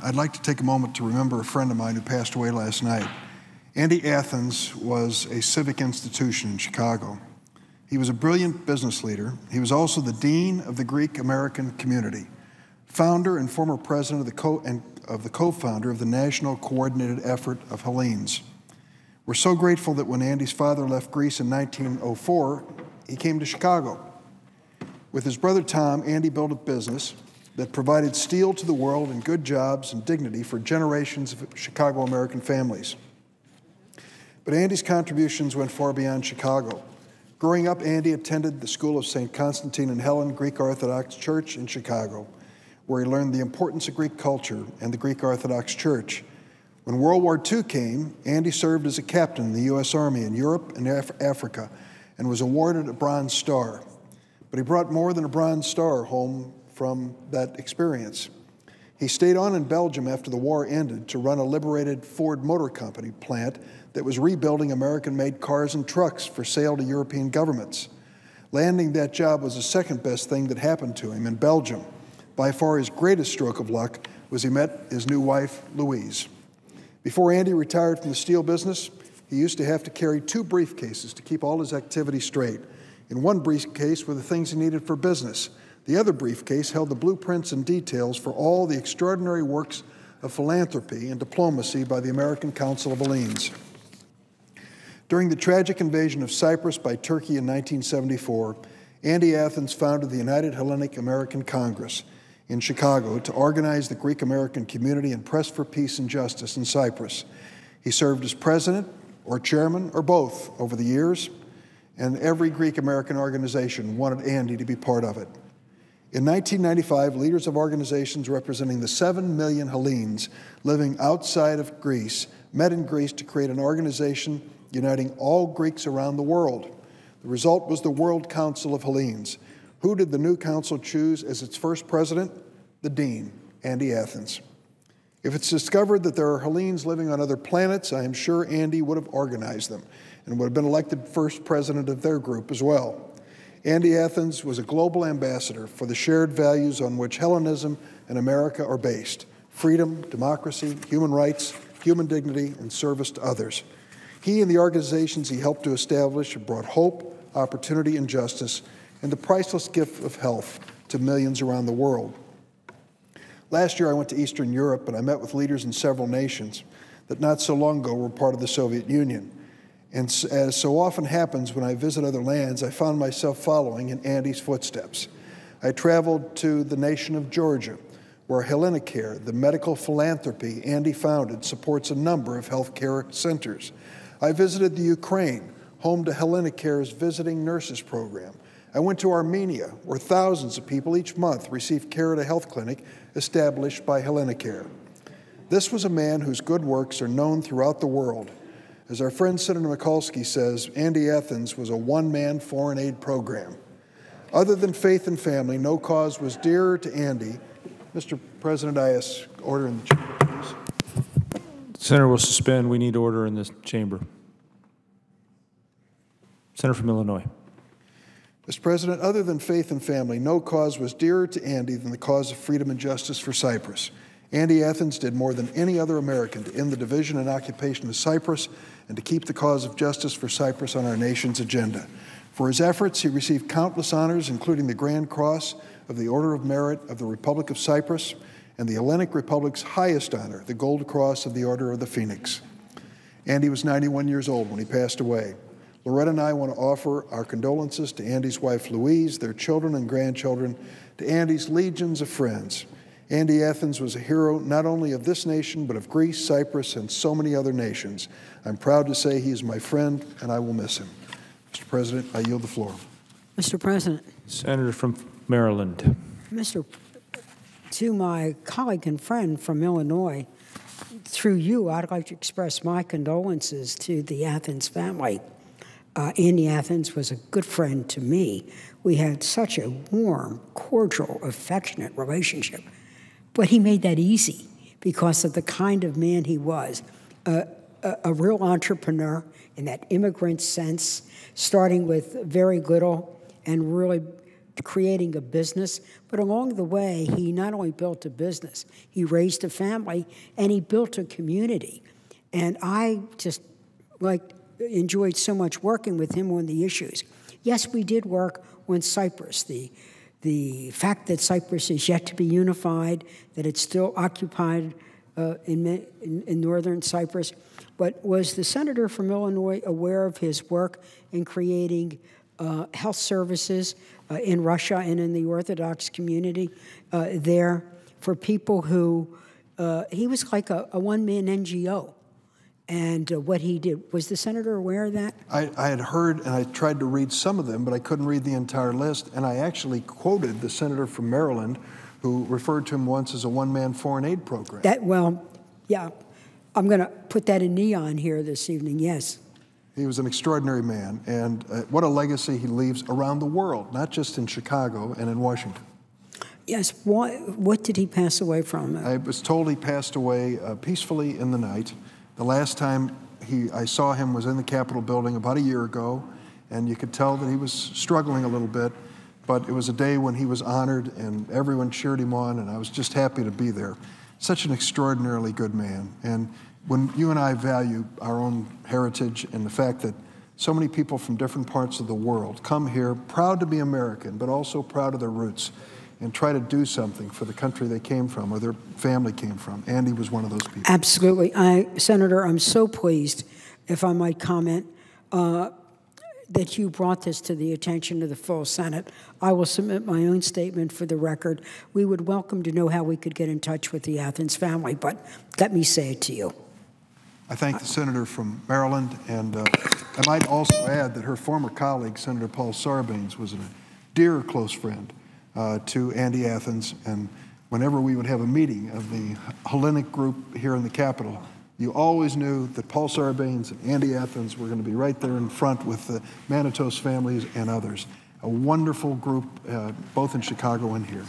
I'd like to take a moment to remember a friend of mine who passed away last night. Andy Athens was a civic institution in Chicago. He was a brilliant business leader. He was also the dean of the Greek American community, founder and former president of the co and of the co-founder of the National Coordinated Effort of Hellenes. We're so grateful that when Andy's father left Greece in 1904, he came to Chicago. With his brother Tom, Andy built a business that provided steel to the world and good jobs and dignity for generations of Chicago American families. But Andy's contributions went far beyond Chicago. Growing up, Andy attended the school of St. Constantine and Helen Greek Orthodox Church in Chicago, where he learned the importance of Greek culture and the Greek Orthodox Church. When World War II came, Andy served as a captain in the U.S. Army in Europe and Af Africa and was awarded a Bronze Star. But he brought more than a Bronze Star home from that experience. He stayed on in Belgium after the war ended to run a liberated Ford Motor Company plant that was rebuilding American made cars and trucks for sale to European governments. Landing that job was the second best thing that happened to him in Belgium. By far his greatest stroke of luck was he met his new wife, Louise. Before Andy retired from the steel business, he used to have to carry two briefcases to keep all his activities straight. In one briefcase were the things he needed for business the other briefcase held the blueprints and details for all the extraordinary works of philanthropy and diplomacy by the American Council of Hellenes. During the tragic invasion of Cyprus by Turkey in 1974, Andy Athens founded the United Hellenic American Congress in Chicago to organize the Greek American community and press for peace and justice in Cyprus. He served as president or chairman or both over the years, and every Greek American organization wanted Andy to be part of it. In 1995, leaders of organizations representing the 7 million Hellenes living outside of Greece met in Greece to create an organization uniting all Greeks around the world. The result was the World Council of Hellenes. Who did the new council choose as its first president? The dean, Andy Athens. If it's discovered that there are Hellenes living on other planets, I am sure Andy would have organized them and would have been elected first president of their group as well. Andy Athens was a global ambassador for the shared values on which Hellenism and America are based freedom, democracy, human rights, human dignity, and service to others. He and the organizations he helped to establish have brought hope, opportunity, and justice, and the priceless gift of health to millions around the world. Last year, I went to Eastern Europe and I met with leaders in several nations that not so long ago were part of the Soviet Union. And as so often happens when I visit other lands, I found myself following in Andy's footsteps. I traveled to the nation of Georgia, where Hellenicare, the medical philanthropy Andy founded, supports a number of healthcare centers. I visited the Ukraine, home to Hellenicare's Visiting Nurses Program. I went to Armenia, where thousands of people each month receive care at a health clinic established by Hellenicare. This was a man whose good works are known throughout the world as our friend Senator Mikulski says, Andy Athens was a one man foreign aid program. Other than faith and family, no cause was dearer to Andy. Mr. President, I ask order in the chamber, please. Senator will suspend. We need order in this chamber. Senator from Illinois. Mr. President, other than faith and family, no cause was dearer to Andy than the cause of freedom and justice for Cyprus. Andy Athens did more than any other American to end the division and occupation of Cyprus and to keep the cause of justice for Cyprus on our nation's agenda. For his efforts, he received countless honors, including the Grand Cross of the Order of Merit of the Republic of Cyprus and the Hellenic Republic's highest honor, the Gold Cross of the Order of the Phoenix. Andy was 91 years old when he passed away. Loretta and I want to offer our condolences to Andy's wife Louise, their children and grandchildren, to Andy's legions of friends. Andy Athens was a hero not only of this nation, but of Greece, Cyprus, and so many other nations. I'm proud to say he is my friend, and I will miss him. Mr. President, I yield the floor. Mr. President. Senator from Maryland. Mr. To my colleague and friend from Illinois, through you, I'd like to express my condolences to the Athens family. Uh, Andy Athens was a good friend to me. We had such a warm, cordial, affectionate relationship. But he made that easy because of the kind of man he was a, a, a real entrepreneur in that immigrant sense, starting with very little and really creating a business, but along the way, he not only built a business, he raised a family, and he built a community. And I just like enjoyed so much working with him on the issues. Yes, we did work on Cyprus. The the fact that Cyprus is yet to be unified, that it's still occupied uh, in, in, in northern Cyprus. But was the senator from Illinois aware of his work in creating uh, health services uh, in Russia and in the Orthodox community uh, there for people who uh, he was like a, a one man NGO? And uh, what he did. Was the senator aware of that? I, I, had heard and I tried to read some of them, but I couldn't read the entire list. And I actually quoted the senator from Maryland who referred to him once as a one man foreign aid program. That, well, yeah. I'm going to put that in neon here this evening, yes. He was an extraordinary man, and uh, what a legacy he leaves around the world, not just in Chicago and in Washington. Yes, what, what did he pass away from? I was told he passed away uh, peacefully in the night. The last time he, I saw him was in the Capitol building about a year ago, and you could tell that he was struggling a little bit. But it was a day when he was honored, and everyone cheered him on, and I was just happy to be there. Such an extraordinarily good man. And when you and I value our own heritage and the fact that so many people from different parts of the world come here proud to be American, but also proud of their roots and try to do something for the country they came from or their family came from. Andy was one of those people. Absolutely. I, Senator, I'm so pleased, if I might comment, uh, that you brought this to the attention of the full Senate. I will submit my own statement for the record. We would welcome to know how we could get in touch with the Athens family, but let me say it to you. I thank the senator from Maryland, and uh, I might also add that her former colleague, Senator Paul Sarbanes, was a dear close friend uh, to Andy Athens. And whenever we would have a meeting of the Hellenic group here in the Capitol, you always knew that Paul Sarbanes and Andy Athens were going to be right there in front with the Manatos families and others. A wonderful group, uh, both in Chicago and here.